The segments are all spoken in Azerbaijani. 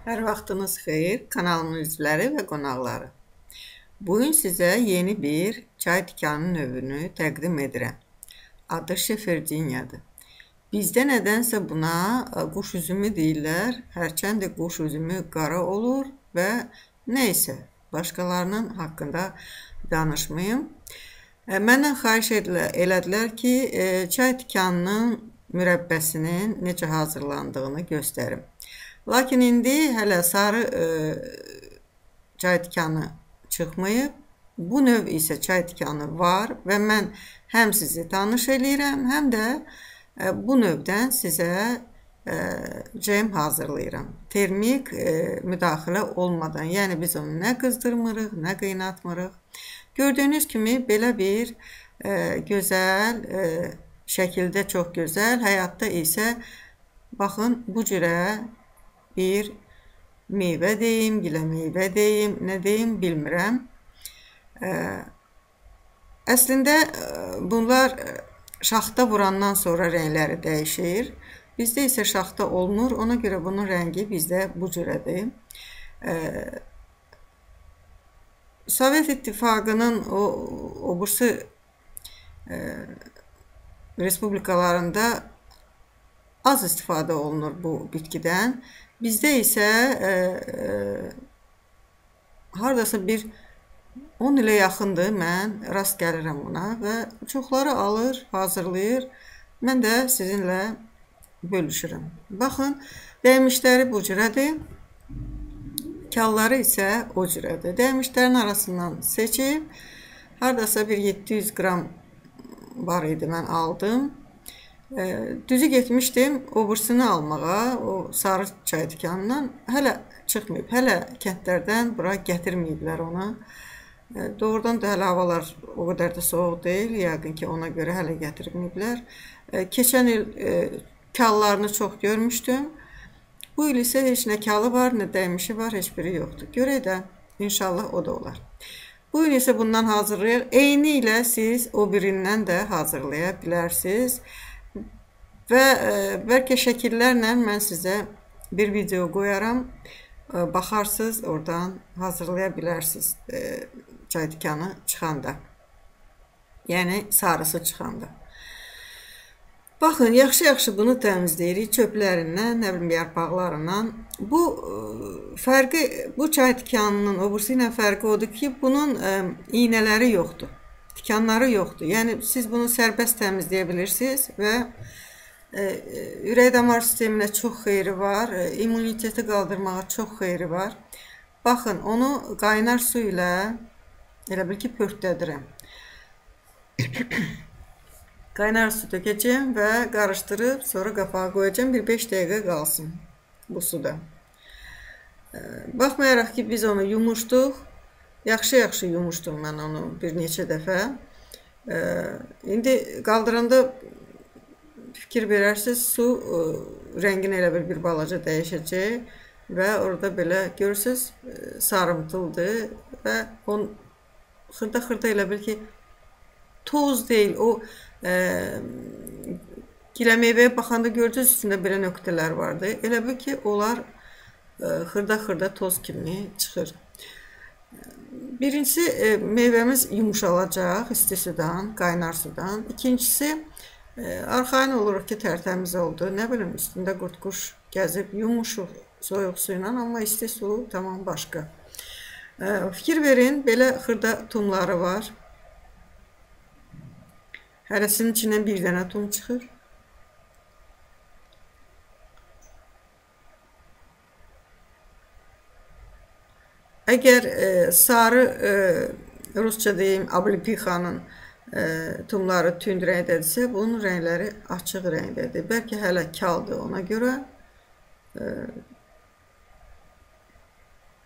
Hər vaxtınız xeyir, kanalımın üzvləri və qonaqları. Bu gün sizə yeni bir çay tikanı növünü təqdim edirəm. Adı Şeferdinyadır. Bizdə nədənsə buna e, quş üzümü deyirlər. Hərçənd quş üzümü qara olur və nə isə başqalarının haqqında danışmayım. E, məndən xahiş elədilər ki, e, çay tikanının mürəbbəsinin necə hazırlandığını göstərim. Lakin indi hələ sarı e, çay tikanı çıxmayıb. Bu növ isə çay tikanı var və mən həm sizi tanış eləyirəm, həm də e, bu növdən sizə e, cem hazırlayıram. Termik ə, müdaxilə olmadan, yəni biz onu nə qızdırmırıq, nə qaynatmırıq. Gördüyünüz kimi belə bir ə, gözəl ə, şəkildə çox gözəl, həyatda isə baxın bu cürə bir meyvə deyim, gilə meyvə deyim, nə deyim bilmirəm. Əslində bunlar şaxta vurandan sonra rəngləri dəyişir. Bizdə isə şaxta olmur. Ona görə bunun rəngi bizdə bu cürədir. Sovet İttifaqının o obursu respublikalarında az istifadə olunur bu bitkidən. Bizdə isə e, e, hardasa bir 10 ilə yaxındır mən rast gəlirəm ona və çoxları alır, hazırlayır. Mən də sizinlə bölüşürəm. Baxın, dəymişləri bu cürədir. Kalları isə o cürədir. Dəymişlərin arasından seçib hardasa bir 700 qram var idi mən aldım. Düzü getmişdim obursunu almağa, o sarı çay dükanından. Hələ çıxmayıb. Hələ kəndlərdən bura gətirməyiblər onu. Doğrudan da hələ havalar o qədər də soyuq deyil. Yəqin ki, ona görə hələ gətirməyiblər. Keçən il kallarını çox görmüşdüm. Bu il isə heç nə kalı var, nə dəymişi var, heç biri yoxdur. Görək də, inşallah o da olar. Bu il isə bundan hazırlayır. Eyni ilə siz o birindən də hazırlaya bilərsiniz. Və ə, e, bəlkə şəkillərlə mən sizə bir video qoyaram. Ə, e, baxarsınız, oradan hazırlaya bilərsiniz ə, e, çay tikanı çıxanda. Yəni sarısı çıxanda. Baxın, yaxşı-yaxşı bunu təmizləyirik çöplərindən, nə bilim yarpaqlarından. Bu fərqi bu çay tikanının o birisi ilə fərqi odur ki, bunun ə, iynələri yoxdur. Tikanları yoxdur. Yəni siz bunu sərbəst təmizləyə bilirsiniz və ürək damar sisteminə çox xeyri var, immuniteti qaldırmağa çox xeyri var. Baxın, onu qaynar su ilə elə bil ki, pörtlədirəm. qaynar su tökəcəm və qarışdırıb sonra qapağı qoyacam, bir 5 dəqiqə qalsın bu suda. Baxmayaraq ki, biz onu yumuşduq, yaxşı-yaxşı yumuşdum mən onu bir neçə dəfə. İndi qaldıranda fikir verərsiniz, su e, rəngini elə bir, bir balaca dəyişəcək və orada belə görürsüz e, sarımtıldır və on xırda-xırda elə bil ki toz deyil, o ə, e, gilə meyvəyə baxanda gördünüz üstündə belə nöqtələr vardı. Elə bil ki, onlar xırda-xırda toz kimi çıxır. Birincisi meyvəmiz yumuşalacaq isti sudan, qaynar sudan. İkincisi Arxayın oluruq ki, tərtəmiz oldu. Nə bilim, üstündə qurtquş gəzib yumuşuq soyuq su ilə, amma isti su tamam başqa. Fikir verin, belə xırda tumları var. Hərəsinin içindən bir dənə tum çıxır. Əgər e, sarı e, rusca deyim, ablipixanın e, tumları tünd rəngdədirsə, bunun rəngləri açıq rəngdədir. Bəlkə hələ kaldır ona görə.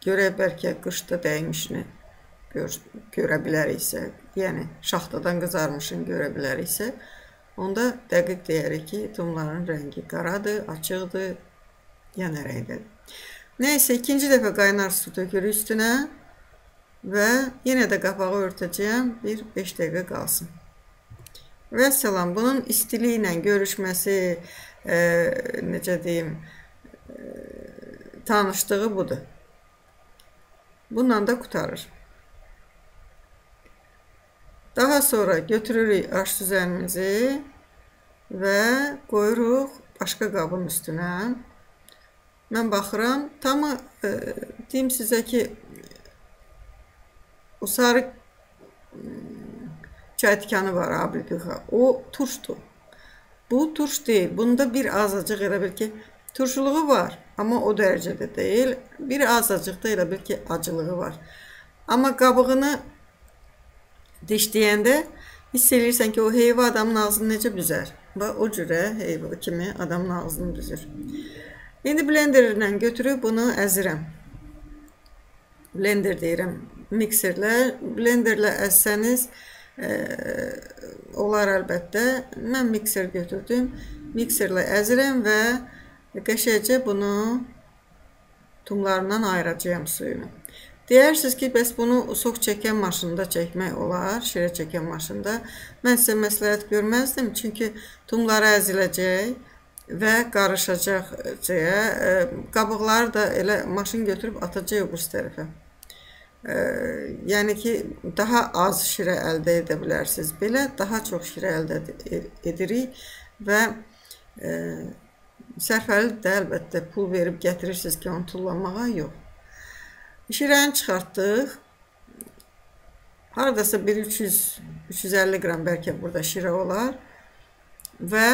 Görək bəlkə qışda dəymişini gör, görə biləriksə, yəni şaxtadan qızarmışını görə biləriksə, onda dəqiq deyərik ki, tumların rəngi qaradır, açıqdır, yana rəngdədir. Nəysə, ikinci dəfə qaynar su tökürük üstünə və yenə də qapağı örtəcəyəm, bir 5 dəqiqə qalsın. Və salam, bunun istili ilə görüşməsi, e, necə deyim, e, tanışdığı budur. Bununla da qutarır. Daha sonra götürürük aş düzənimizi və qoyuruq başqa qabın üstünə. Mən baxıram, tamı e, deyim sizə ki, o sarı çay tikanı var ablika. O turşdur. Bu turş deyil. Bunda bir azacıq elə bil ki, turşuluğu var, amma o dərəcədə deyil. Bir azacıq da elə bil ki, acılığı var. Amma qabığını dişləyəndə hiss edirsən ki, o heyva adamın ağzını necə büzər. Və o cürə heyva kimi adamın ağzını büzür. İndi blenderlə götürüb bunu əzirəm. Blender deyirəm, mikserlə. Blenderlə əzsəniz e, olar əlbəttə. Mən mikser götürdüm. Mikserlə əzirəm və qəşəcə bunu tumlarından ayıracağam suyunu. Deyərsiniz ki, bəs bunu sox çəkən maşında çəkmək olar, şirə çəkən maşında. Mən sizə məsləhət görməzdim, çünki tumları əziləcək və qarışacaqcaya, e, qabıqları da elə maşın götürüb atacaq bu tərəfə. E, yəni ki, daha az şirə əldə edə bilərsiniz. Belə daha çox şirə əldə edirik və e, sərfəli də əlbəttə pul verib gətirirsiniz ki, onu tullamağa yox. Şirəni çıxartdıq. Haradasa bir 300 350 qram bəlkə burada şirə olar. Və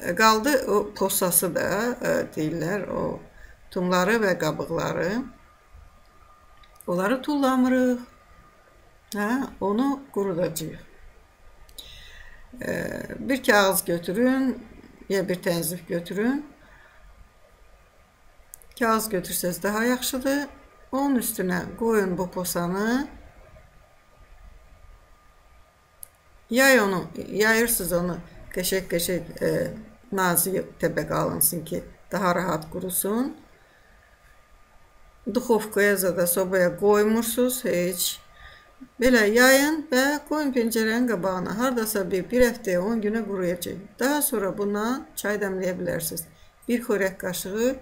e, qaldı o posası da e, deyirlər, o tumları və qabıqları. Onları tullamırıq. Hə, onu qurudacağıq. E, bir kağız götürün, ya bir tənzif götürün. Kağız götürsəz daha yaxşıdır. Onun üstüne koyun bu posanı. Yay onu, yayırsınız onu qəşək qəşək e, nazik təbəqə alınsın ki, daha rahat qurusun. Duxovkaya da sobaya qoymursunuz heç. Belə yayın və qoyun pəncərənin qabağına. Hardasa bir, bir həftəyə 10 günə quruyacaq. Daha sonra bundan çay dəmləyə. Bir xörək qaşığı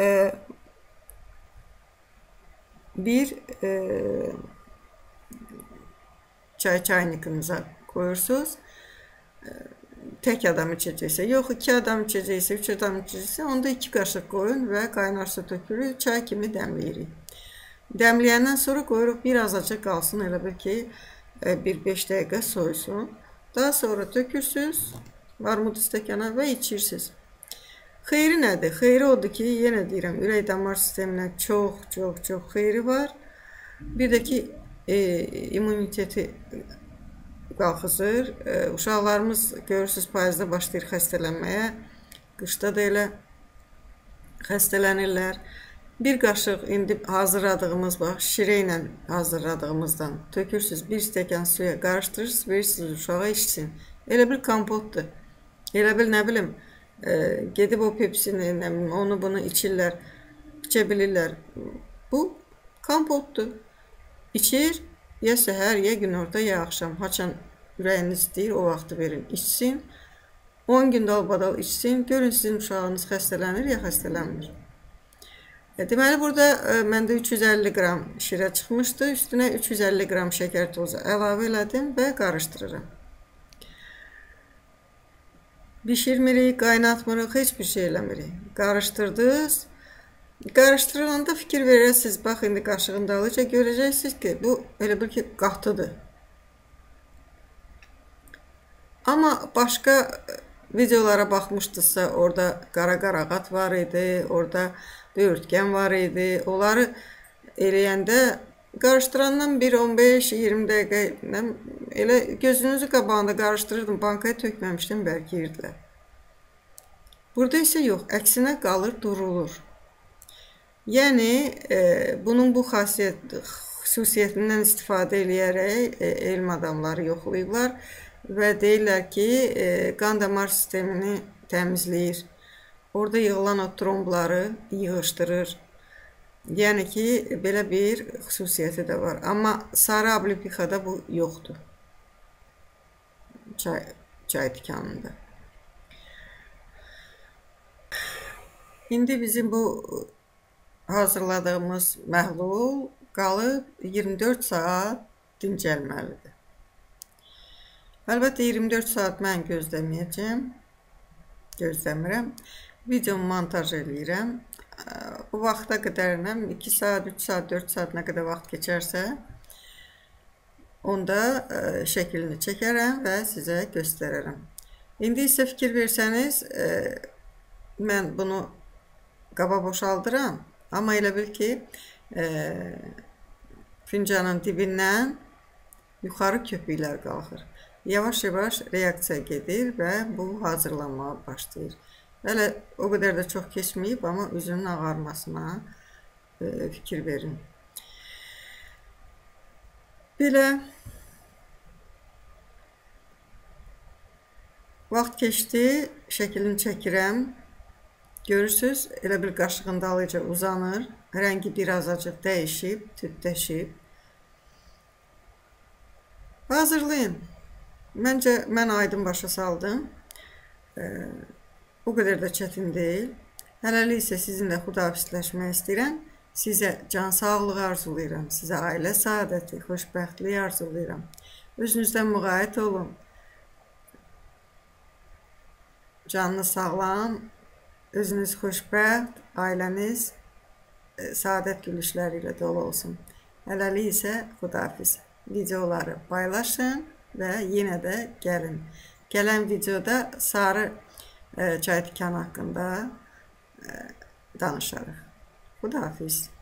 e, bir e, çay çaynikınıza koyursunuz. E, tek adam içecekse, yok iki adam içecekse, üç adam içecekse, onda iki kaşık koyun ve kaynar su tökülür, çay kimi demleyirik. Demleyenden sonra koyuruq bir azacıq qalsın, elə bil ki, e, bir 5 dəqiqə soysun. Daha sonra tökürsünüz armud stəkana və içirsiniz. Xeyri nədir? Xeyri odur ki, yenə deyirəm, ürək damar sisteminə çox, çox, çox xeyri var. Bir də ki, e, immuniteti qalxızır. E, uşaqlarımız görürsüz payızda başlayır xəstələnməyə. Qışda da elə xəstələnirlər. Bir qaşıq indi hazırladığımız bax şirə ilə hazırladığımızdan tökürsüz, bir stəkan suya qarışdırırsınız, verirsiniz uşağa içsin. Elə bir kompotdur. Elə bil nə bilim, e, gedib o pepsini, nə bilim, onu bunu içirlər, içə bilirlər. Bu kompotdur. İçir, ya səhər, ya günorta, ya axşam. Haçan ürəyiniz istəyir, o vaxtı verin, içsin. 10 gün dalbadal içsin, görün sizin uşağınız xəstələnir ya xəstələnmir. E, deməli, burada e, məndə 350 qram şirə çıxmışdı. Üstünə 350 qram şəkər tozu əlavə elədim və qarışdırıram. Bişirmirik, qaynatmırıq, heç bir şey eləmirik. Qarışdırdınız. Qarışdırılanda fikir verəsiniz. Bax, indi qaşığın dalıca görəcəksiniz ki, bu elə bil ki, qatıdır. Amma başqa videolara baxmışdınızsa, orada qara qarağat var idi, orada böyürtkən var idi. Onları eləyəndə qarışdırandan bir 15-20 dəqiqə elə gözünüzü qabağında qarışdırırdım, bankaya tökməmişdim, bəlkə yirdilər. Burada isə yox, əksinə qalır, durulur. Yəni, e, bunun bu xasiyyət, xüsusiyyətindən istifadə eləyərək e, elm adamları yoxlayıblar və deyirlər ki, e, qan damar sistemini təmizləyir. Orada yığılan o trombları yığışdırır. Yəni ki, belə bir xüsusiyyəti də var. Amma sarı ablipixada bu yoxdur. Çay, çay tikanında. İndi bizim bu hazırladığımız məhlul qalıb 24 saat dincəlməlidir. Əlbəttə 24 saat mən gözləməyəcəm. Gözləmirəm. Videomu montaj eləyirəm. Bu vaxta qədərinə 2 saat, 3 saat, 4 saat nə qədər vaxt keçərsə, onda şəklini çəkərəm və sizə göstərərəm. İndi isə fikir versəniz, mən bunu qaba boşaldıram, amma elə bil ki, fincanın dibindən yuxarı köpüklər qalxır. Yavaş-yavaş reaksiya gedir və bu hazırlanmağa başlayır. Hələ o qədər də çox keçməyib, amma üzünün ağarmasına ə, fikir verin. Belə vaxt keçdi, şəklini çəkirəm. Görürsüz, elə bir qaşığın dalıca uzanır. Rəngi bir azacıq dəyişib, tütləşib. Hazırlayın. Məncə mən aydın başa saldım. E, o qədər də çətin deyil. Hələlik isə sizinlə xudafisləşmək istəyirəm. Sizə can sağlığı arzulayıram. Sizə ailə saadəti, xoşbəxtlik arzulayıram. Özünüzdən müğayət olun. Canlı sağlam, özünüz xoşbəxt, ailəniz e, saadət gülüşləri ilə dolu olsun. Hələlik isə xudafiz. Videoları paylaşın və yenə də gəlin. Gələn videoda sarı e, çay tikanı haqqında e, danışarıq. Xudafiz.